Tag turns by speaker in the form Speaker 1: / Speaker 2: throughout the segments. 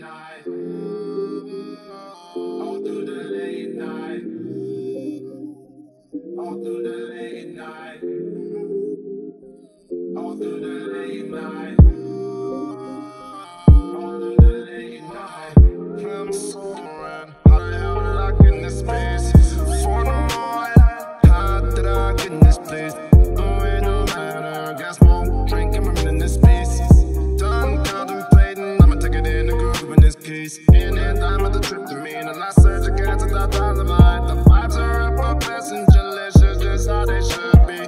Speaker 1: night. All through the late night. All through the late night. All through the late night.
Speaker 2: Time of the trip to me, and the surge against the vibes are up, a passenger, licious, just how they should be.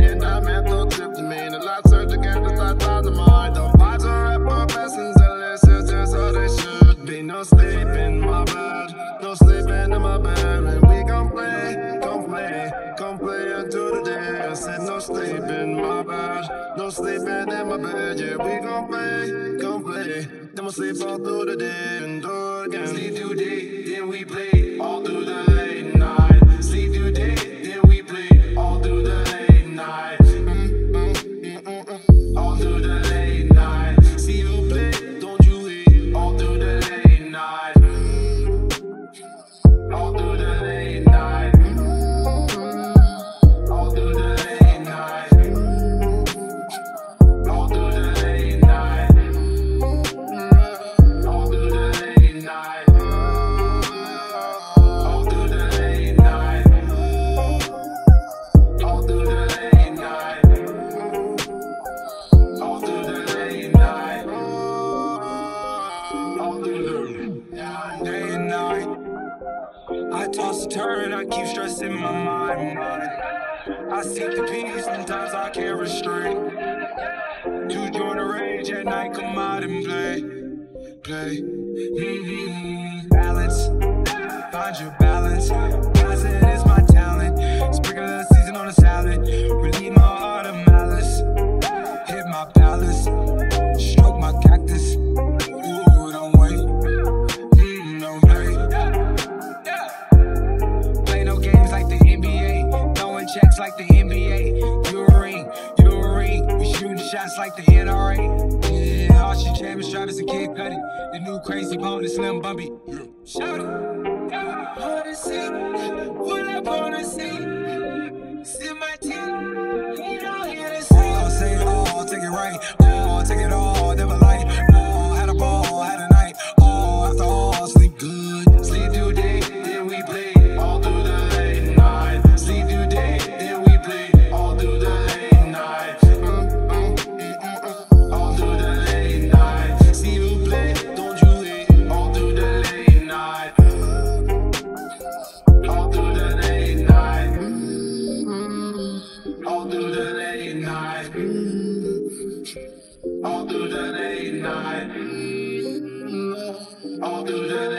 Speaker 2: In and at the trip to me, and the last surge against the dynamite. The vibes are up, a passenger, licious, just how they should be. No sleeping, in my bed, No sleeping in my bed. And we gon' play, gon' play, gon' play until the day. I said no sleeping, in my bed, No sleeping in my bed. Yeah, we gon' play, gon' play. Then we'll sleep all through the day and
Speaker 3: toss and turn, I keep stressing my mind. I seek the peace, sometimes I can't restrain. To join the rage at night, come out and play, play. Mhm. Balance, find your balance. Gossip is my talent. Sprinkle the season on a salad. Relieve my heart of malice. Hit my palace, stroke my cactus. Checks like the NBA. You a ring, you. We shooting shots like the NRA. Yeah, Austin Chambers, Travis, and Kid Cudi. The new Krayzie Bone, the Slim Bumpy. Shout it. Wanna see, what I wanna see. See my team, to see. Oh, say all, take it right. All
Speaker 1: through the late night. All through the late night. All through the